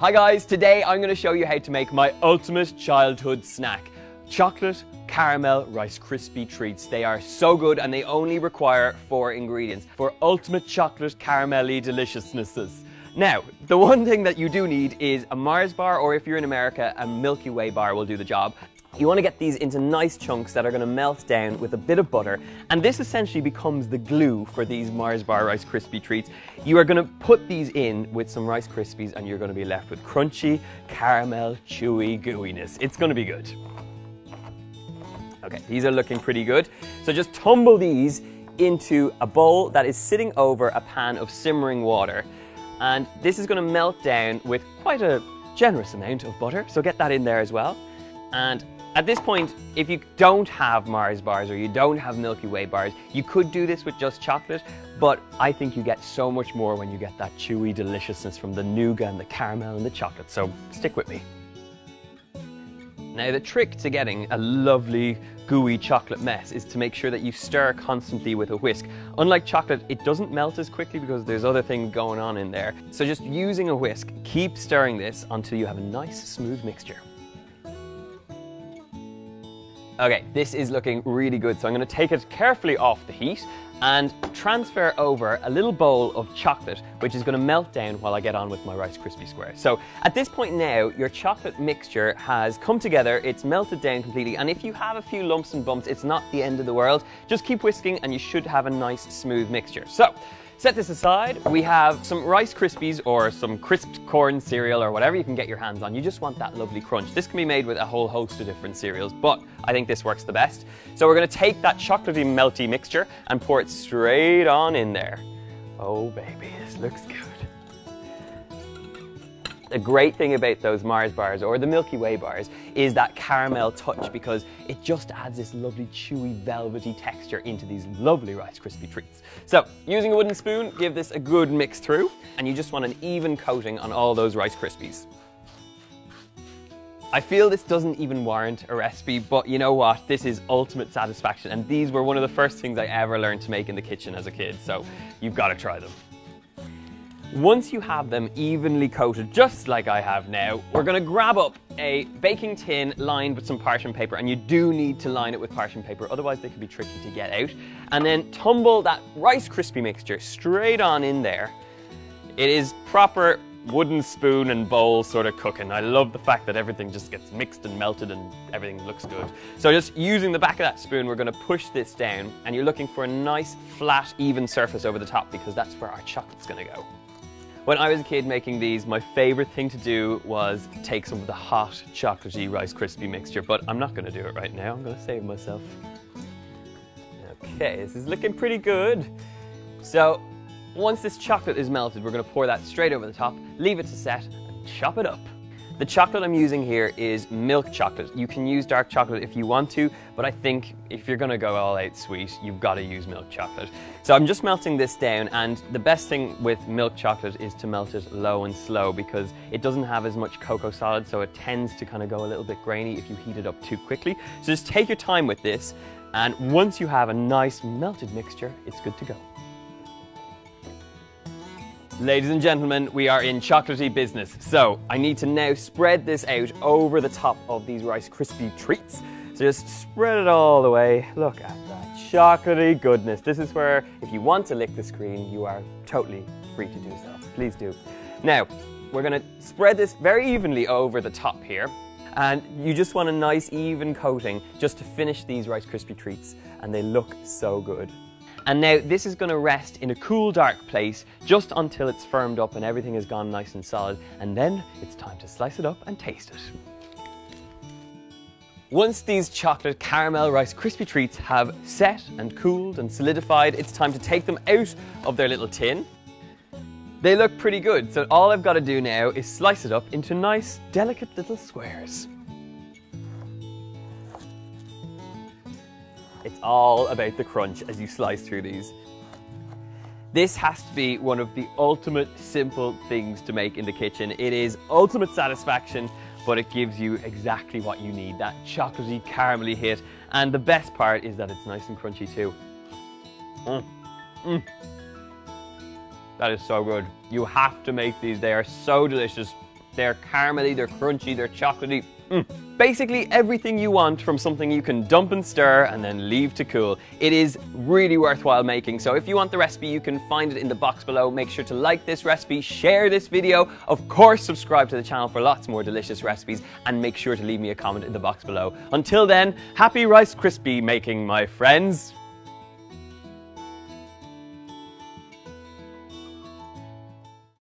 Hi guys, today I'm going to show you how to make my ultimate childhood snack. Chocolate caramel Rice Krispie treats. They are so good and they only require four ingredients for ultimate chocolate caramelly deliciousnesses. Now, the one thing that you do need is a Mars bar or if you're in America, a Milky Way bar will do the job. You want to get these into nice chunks that are going to melt down with a bit of butter. And this essentially becomes the glue for these Mars Bar Rice Krispie treats. You are going to put these in with some Rice Krispies and you're going to be left with crunchy, caramel, chewy gooiness. It's going to be good. Okay, these are looking pretty good. So just tumble these into a bowl that is sitting over a pan of simmering water. And this is going to melt down with quite a generous amount of butter. So get that in there as well. And at this point, if you don't have Mars bars or you don't have Milky Way bars, you could do this with just chocolate, but I think you get so much more when you get that chewy deliciousness from the nougat and the caramel and the chocolate, so stick with me. Now the trick to getting a lovely gooey chocolate mess is to make sure that you stir constantly with a whisk. Unlike chocolate, it doesn't melt as quickly because there's other things going on in there. So just using a whisk, keep stirring this until you have a nice smooth mixture. Okay, this is looking really good. So I'm gonna take it carefully off the heat and transfer over a little bowl of chocolate, which is gonna melt down while I get on with my Rice Krispie squares. So at this point now, your chocolate mixture has come together, it's melted down completely, and if you have a few lumps and bumps, it's not the end of the world. Just keep whisking and you should have a nice smooth mixture. So Set this aside. We have some Rice Krispies or some crisped corn cereal or whatever you can get your hands on. You just want that lovely crunch. This can be made with a whole host of different cereals, but I think this works the best. So we're gonna take that chocolatey melty mixture and pour it straight on in there. Oh baby, this looks good. The great thing about those Mars bars or the Milky Way bars is that caramel touch because it just adds this lovely chewy velvety texture into these lovely Rice Krispie treats. So using a wooden spoon, give this a good mix through and you just want an even coating on all those Rice Krispies. I feel this doesn't even warrant a recipe, but you know what? This is ultimate satisfaction and these were one of the first things I ever learned to make in the kitchen as a kid, so you've got to try them. Once you have them evenly coated, just like I have now, we're gonna grab up a baking tin lined with some parchment paper, and you do need to line it with parchment paper, otherwise they could be tricky to get out. And then tumble that Rice Krispie mixture straight on in there. It is proper wooden spoon and bowl sort of cooking. I love the fact that everything just gets mixed and melted and everything looks good. So just using the back of that spoon, we're gonna push this down and you're looking for a nice, flat, even surface over the top because that's where our chocolate's gonna go. When I was a kid making these, my favorite thing to do was take some of the hot chocolatey Rice Krispie mixture, but I'm not gonna do it right now. I'm gonna save myself. Okay, this is looking pretty good. So once this chocolate is melted, we're gonna pour that straight over the top, leave it to set, and chop it up. The chocolate I'm using here is milk chocolate. You can use dark chocolate if you want to, but I think if you're gonna go all out sweet, you've gotta use milk chocolate. So I'm just melting this down, and the best thing with milk chocolate is to melt it low and slow because it doesn't have as much cocoa solid, so it tends to kind of go a little bit grainy if you heat it up too quickly. So just take your time with this, and once you have a nice melted mixture, it's good to go. Ladies and gentlemen, we are in chocolatey business. So I need to now spread this out over the top of these Rice Krispie treats. So just spread it all the way. Look at that chocolatey goodness. This is where, if you want to lick the screen, you are totally free to do so. Please do. Now, we're gonna spread this very evenly over the top here. And you just want a nice even coating just to finish these Rice Krispie treats. And they look so good. And now this is going to rest in a cool dark place just until it's firmed up and everything has gone nice and solid and then it's time to slice it up and taste it. Once these chocolate caramel Rice Krispie treats have set and cooled and solidified, it's time to take them out of their little tin. They look pretty good, so all I've got to do now is slice it up into nice, delicate little squares. All about the crunch as you slice through these. This has to be one of the ultimate simple things to make in the kitchen. It is ultimate satisfaction, but it gives you exactly what you need, that chocolatey, caramelly hit. And the best part is that it's nice and crunchy too. Mm. Mm. That is so good. You have to make these, they are so delicious. They're caramelly, they're crunchy, they're chocolatey. Mm. Basically everything you want from something you can dump and stir and then leave to cool. It is really worthwhile making. So if you want the recipe, you can find it in the box below. Make sure to like this recipe, share this video, of course subscribe to the channel for lots more delicious recipes and make sure to leave me a comment in the box below. Until then, happy Rice Krispie making my friends.